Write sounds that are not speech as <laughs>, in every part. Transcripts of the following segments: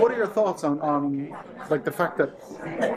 what are your thoughts on, on like the fact that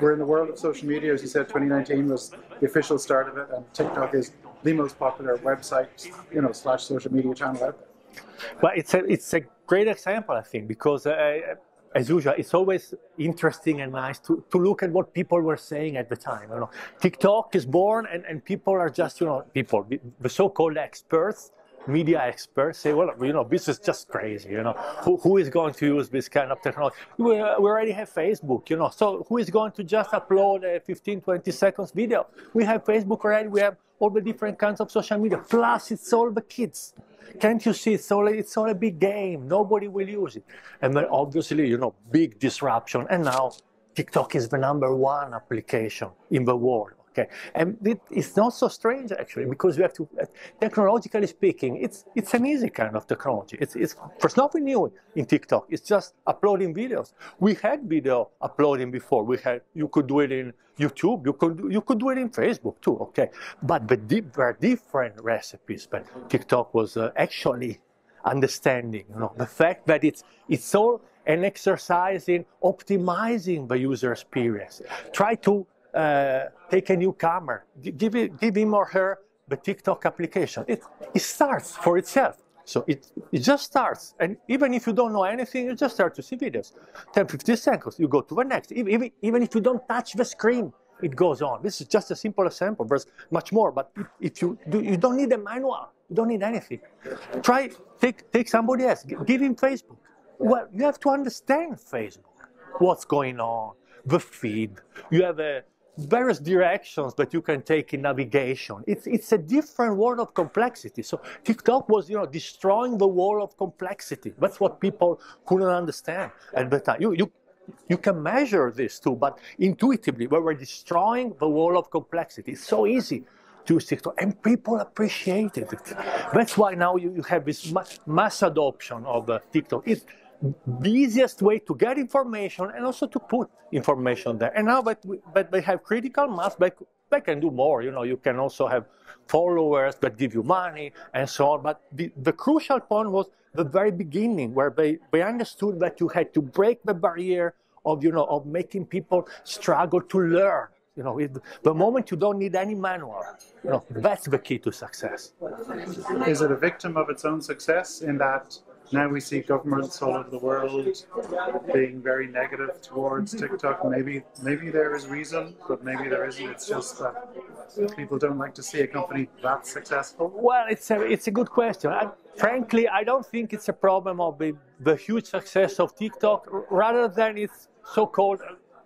we're in the world of social media? As you said, 2019 was the official start of it, and TikTok is the most popular website, you know, slash social media channel out there. But it's a it's a great example, I think, because uh, as usual, it's always interesting and nice to, to look at what people were saying at the time. You know, TikTok is born, and, and people are just you know people the so-called experts media experts say, well, you know, this is just crazy, you know, who, who is going to use this kind of technology? We, we already have Facebook, you know, so who is going to just upload a 15, 20 seconds video? We have Facebook already, we have all the different kinds of social media, plus it's all the kids. Can't you see? It's all, it's all a big game. Nobody will use it. And then obviously, you know, big disruption. And now TikTok is the number one application in the world. Okay, and it, it's not so strange actually because we have to, technologically speaking, it's it's an easy kind of technology. It's it's there's nothing new in TikTok. It's just uploading videos. We had video uploading before. We had you could do it in YouTube. You could you could do it in Facebook too. Okay, but but there are different recipes. But TikTok was uh, actually understanding, you know, the fact that it's it's all an exercise in optimizing the user experience. Try to uh, take a newcomer, give, it, give him or her the TikTok application. It, it starts for itself. So it, it just starts. And even if you don't know anything, you just start to see videos. 10, 15 seconds, you go to the next. Even, even if you don't touch the screen, it goes on. This is just a simple example. There's much more, but if you do, you don't need a manual. You don't need anything. Try, take, take somebody else. Give him Facebook. Well, you have to understand Facebook. What's going on? The feed. You have a various directions that you can take in navigation. It's, it's a different world of complexity. So TikTok was, you know, destroying the wall of complexity. That's what people couldn't understand at the time. You, you, you can measure this too, but intuitively, we were destroying the wall of complexity. It's so easy to use TikTok, and people appreciated it. That's why now you, you have this mass adoption of uh, TikTok. The easiest way to get information and also to put information there. And now that, we, that they have critical mass, they, they can do more. You know, you can also have followers that give you money and so on. But the, the crucial point was the very beginning where they, they understood that you had to break the barrier of, you know, of making people struggle to learn. You know, the moment you don't need any manual, you know, that's the key to success. Is it a victim of its own success in that now we see governments all over the world being very negative towards TikTok. Maybe maybe there is reason, but maybe there isn't. It's just that people don't like to see a company that successful. Well, it's a it's a good question. I, frankly, I don't think it's a problem of the, the huge success of TikTok, rather than its so-called,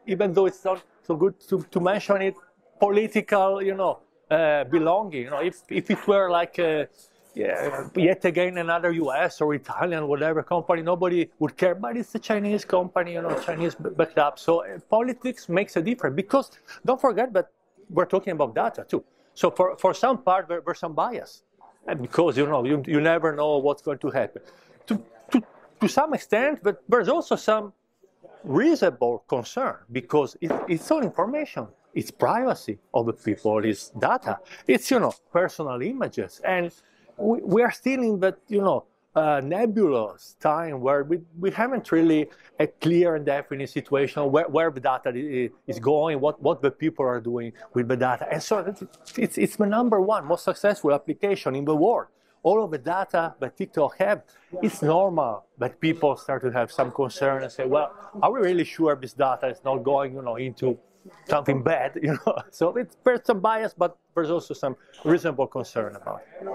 even though it's not so good to, to mention it, political, you know, uh, belonging. You know, if if it were like a yeah, yet again another U.S. or Italian, whatever company, nobody would care. But it's a Chinese company, you know, Chinese backed up. So uh, politics makes a difference because don't forget that we're talking about data too. So for, for some part, there, there's some bias, because you know you, you never know what's going to happen. To, to, to some extent, but there's also some reasonable concern because it, it's all information. It's privacy of the people. It's data. It's you know personal images and we, we are still in that, you know, uh, nebulous time where we, we haven't really a clear and definite situation where, where the data is going, what, what the people are doing with the data. And so it's, it's, it's the number one most successful application in the world. All of the data that TikTok have, it's normal that people start to have some concern and say, well, are we really sure this data is not going, you know, into something bad, <laughs> you know? So it's, there's some bias, but there's also some reasonable concern about it.